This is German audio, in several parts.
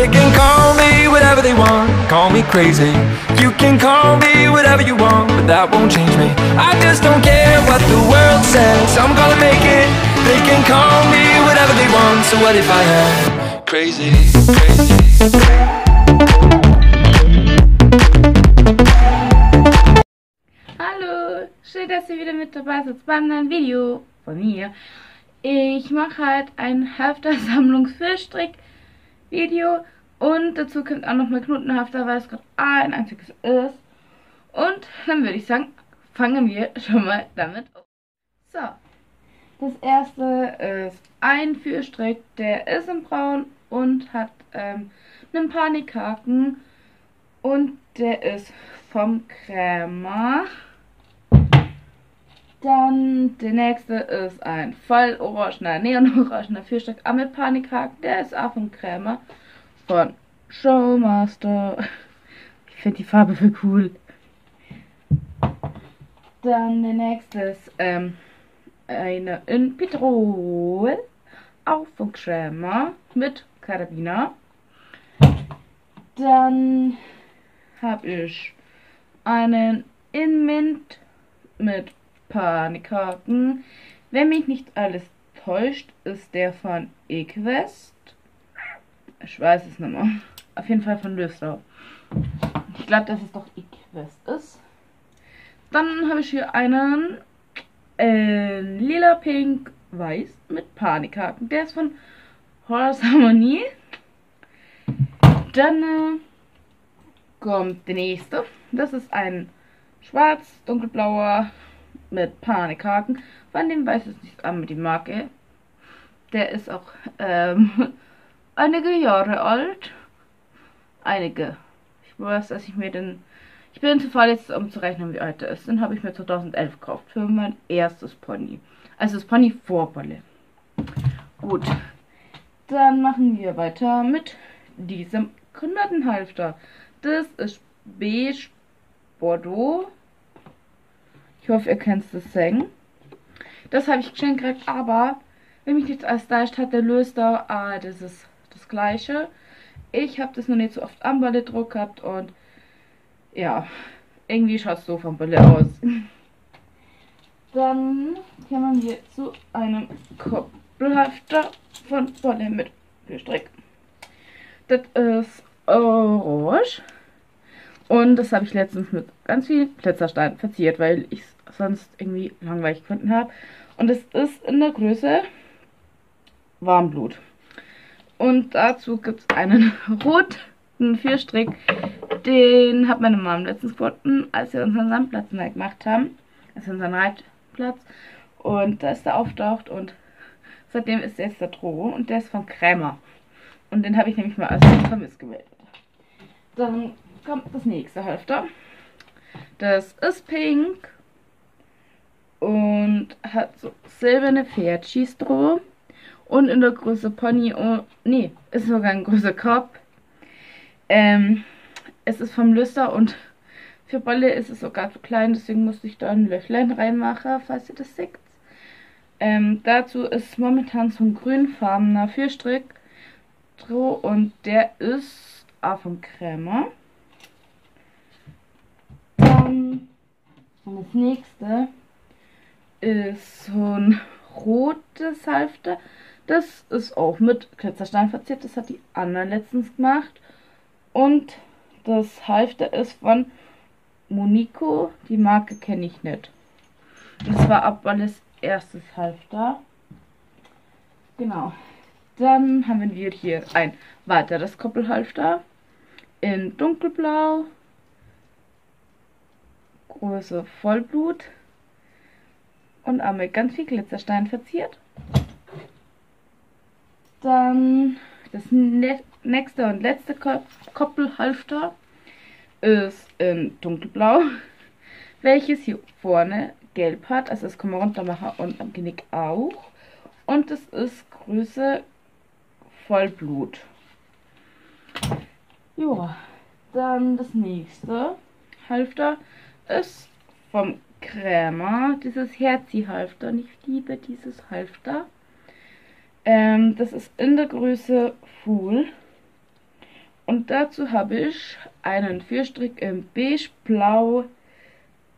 They can call me whatever they want, call me crazy. You can call me whatever you want, but that won't change me. I just don't care what the world says, I'm gonna make it. They can call me whatever they want, so what if I am crazy, crazy? Schön, dass ihr wieder mit dabei seid beim neuen Video von mir. Ich mache halt ein Hafter-Sammlungs-Füllstrick-Video und dazu kommt auch noch mein Knotenhafter, weil es gerade ein einziges ist. Und dann würde ich sagen, fangen wir schon mal damit an. So, das erste ist ein Führstrick, der ist in braun und hat ähm, einen Panikhaken und der ist vom Krämer. Dann der nächste ist ein voll orangener, neonorangener Vierstück auch mit Panikhaken. Der ist auch vom Krämer. Von Showmaster. Ich finde die Farbe voll cool. Dann der nächste ist ähm, eine in Petrol. Auch von Krämer. Mit Karabiner. Dann habe ich einen in Mint mit Panikhaken. Wenn mich nicht alles täuscht, ist der von Equest. Ich weiß es nicht mehr. Auf jeden Fall von Lösau. Ich glaube, dass es doch Equest ist. Dann habe ich hier einen äh, lila, pink, weiß mit Panikhaken. Der ist von Horse Harmonie. Dann äh, kommt der nächste. Das ist ein schwarz, dunkelblauer mit Panikhaken. Von dem weiß ich nicht an die Marke. Der ist auch ähm, einige Jahre alt. Einige. Ich weiß, dass ich mir den. Ich bin zu faul jetzt, um zu rechnen, wie alt er ist. Den habe ich mir 2011 gekauft für mein erstes Pony. Also das Pony Vorwolle. Gut. Dann machen wir weiter mit diesem Knottenhalfter. Das ist beige Bordeaux. Hoffe, ihr könnt es singen. Das habe ich geschenkt gekriegt, aber wenn mich nicht als täuscht hat, der Löster, ah, das ist das gleiche. Ich habe das noch nicht so oft am Ballettdruck gehabt und ja, irgendwie schaut es so vom Balle aus. Dann kommen wir zu einem Koppelhafter von Wolle mit Gestrick. Das ist orange. Und das habe ich letztens mit ganz viel Glitzerstein verziert, weil ich es sonst irgendwie langweilig gefunden habe. Und es ist in der Größe Warmblut. Und dazu gibt es einen roten Vierstrick. Den hat meine Mom letztens gefunden, als wir unseren Sandplatz neu gemacht haben. Also unseren Reitplatz. Und da ist er auftaucht und seitdem ist er jetzt der Droh und der ist von Krämer. Und den habe ich nämlich mal als vermisst gemeldet. Dann kommt das nächste Halfter. Das ist pink und hat so silberne Pferdschießstroh und in der Größe Pony, oh, nee, ist sogar ein größer Korb. Ähm, es ist vom Lüster und für Bolle ist es sogar zu klein, deswegen musste ich da ein Löchlein reinmachen, falls ihr das seht. Ähm, dazu ist momentan so ein grünfarbener Vierstrick und der ist auch vom Krämer. Dann das nächste ist so ein rotes Halfter. Das ist auch mit Glitzerstein verziert. Das hat die anderen letztens gemacht. Und das Halfter ist von Monico. Die Marke kenne ich nicht. Das war ab alles erstes Halfter. Genau. Dann haben wir hier ein weiteres Koppelhalfter in dunkelblau Größe Vollblut und auch mit ganz viel Glitzerstein verziert. Dann das nächste und letzte Koppelhalfter ist in dunkelblau, welches hier vorne gelb hat, also das kann man runter machen und am Genick auch. Und es ist Größe Vollblut. Ja, dann das nächste Halfter ist vom Krämer, dieses Herzi-Halfter. Ich liebe dieses Halfter. Ähm, das ist in der Größe Full. Und dazu habe ich einen Vierstrick im beige, blau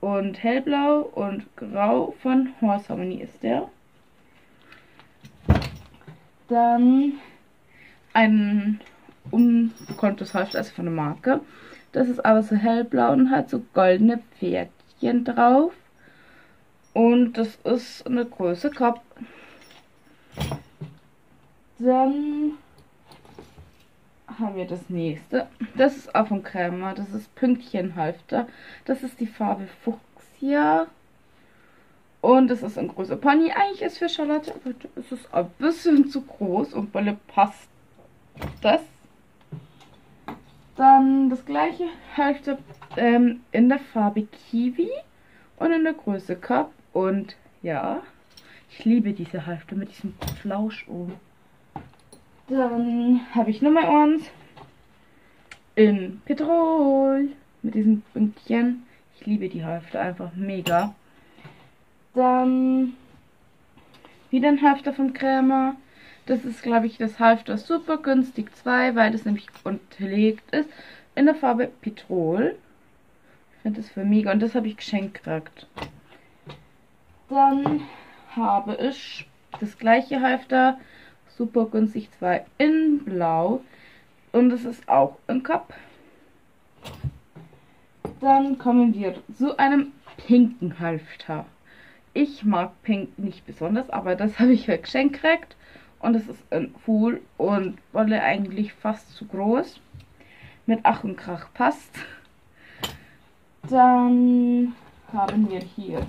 und hellblau und grau von Horse Harmony ist der. Dann ein unbekanntes Halfter, also von der Marke. Das ist aber so hellblau und hat so goldene Pferdchen drauf. Und das ist eine Größe Cup. Dann haben wir das nächste. Das ist auch von Krämer. Das ist Pünktchenhalfter. Das ist die Farbe Fuchsia. Und es ist ein großer Pony. Eigentlich ist für Charlotte, aber es ist ein bisschen zu groß und Wolle passt das. Dann das gleiche Halfter ähm, in der Farbe Kiwi und in der Größe Cup. Und ja, ich liebe diese Halfter mit diesem Flausch oben. Dann habe ich Nummer 1 in Petrol mit diesem Pünktchen. Ich liebe die Halfter einfach mega. Dann wieder ein Halfter von Krämer. Das ist, glaube ich, das Halfter super günstig 2, weil das nämlich unterlegt ist in der Farbe Petrol. Ich finde das für mega und das habe ich geschenkt gekriegt. Dann habe ich das gleiche Halfter super günstig 2 in blau. Und es ist auch ein Cup. Dann kommen wir zu einem pinken Halfter. Ich mag pink nicht besonders, aber das habe ich geschenkt gekriegt. Und es ist ein Fuhl und Wolle eigentlich fast zu groß. Mit Ach und Krach passt. Dann haben wir hier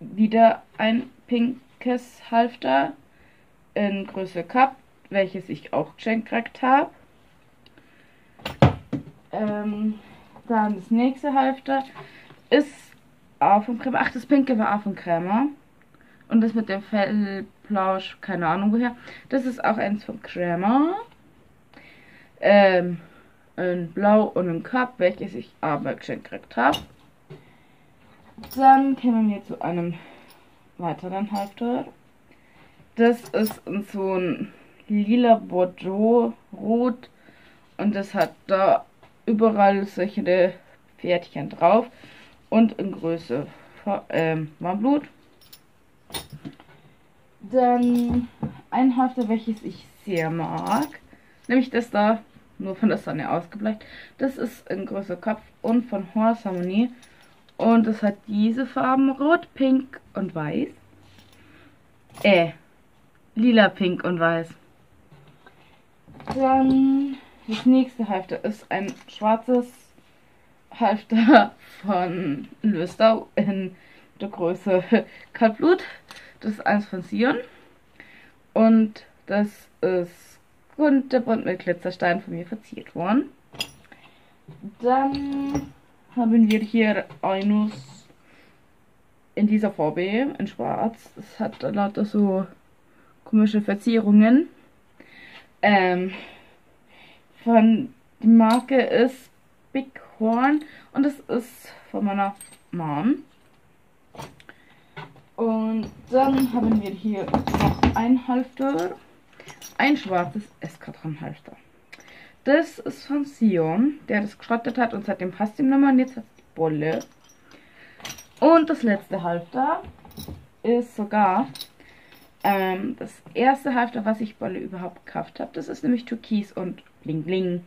wieder ein pinkes Halfter in Größe Cup, welches ich auch geschenkt habe. Ähm, dann das nächste Halfter ist auch von Krämer. Ach, das pinke war auch von Krämer. Und das mit dem Fellplausch, keine Ahnung woher. Das ist auch eins von Krämer. Ähm, in Blau und in Cup, welches ich aber geschenkt habe. Dann kommen wir zu einem weiteren Halfter. Das ist so ein lila Bordeaux rot und das hat da überall solche Pferdchen drauf und in Größe ähm, Warmblut. Dann ein Halfter, welches ich sehr mag, nämlich das da, nur von der Sonne ausgebleicht. Das ist in Größe Kopf und von Horse Harmony und es hat diese Farben Rot, Pink und Weiß. Äh, lila, pink und weiß. Dann das nächste Halfter ist ein schwarzes Halfter von Löstau in der Größe Kaltblut. Das ist eins von Sion. Und das ist kunterbunt mit Glitzerstein von mir verziert worden. Dann haben wir hier eines in dieser Farbe, in schwarz. Es hat lauter so komische Verzierungen. Ähm, von die Marke ist Big Horn und es ist von meiner Mom. Und dann haben wir hier noch ein Halfter, ein schwarzes Eskadron-Halfter. Das ist von Sion, der das geschrottet hat und seitdem passt die Nummer und jetzt hat Bolle. Und das letzte Halfter ist sogar ähm, das erste Halfter, was ich Bolle überhaupt gekauft habe, das ist nämlich Türkis und Bling Bling.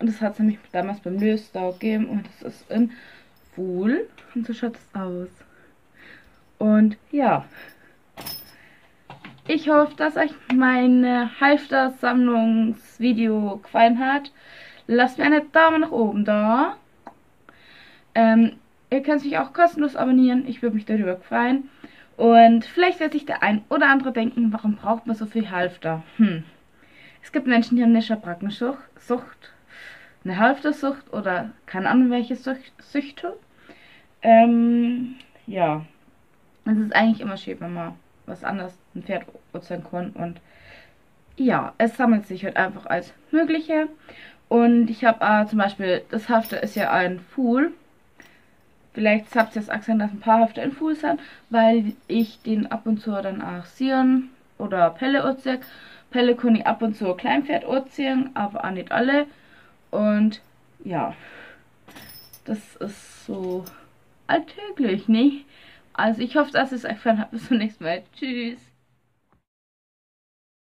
Und das hat es nämlich damals beim Löstau gegeben und das ist in Wohl. Und so schaut es aus. Und ja. Ich hoffe, dass euch meine Halfter-Sammlungsvideo gefallen hat. Lasst mir einen Daumen nach oben da. Ähm, ihr könnt mich auch kostenlos abonnieren. Ich würde mich darüber freuen. Und vielleicht wird sich der ein oder andere denken, warum braucht man so viel Halfter? Hm. Es gibt Menschen, die haben eine Schabrackensucht, eine Halftersucht oder keine Ahnung welche Süchte. Ähm, ja. Es ist eigentlich immer schön, wenn man was anderes ein Pferd sein kann. Und ja, es sammelt sich halt einfach als mögliche. Und ich habe äh, zum Beispiel, das Halfter ist ja ein Fool. Vielleicht habt ihr das Akzent, dass ein paar Hafte in Fuß sind, weil ich den ab und zu dann auch Sion oder Pelle Uzek Pelle kann ich ab und zu ein Kleinpferd anziehen, aber auch nicht alle. Und ja, das ist so alltäglich, nicht? Also ich hoffe, dass es euch gefallen hat. Bis zum nächsten Mal. Tschüss.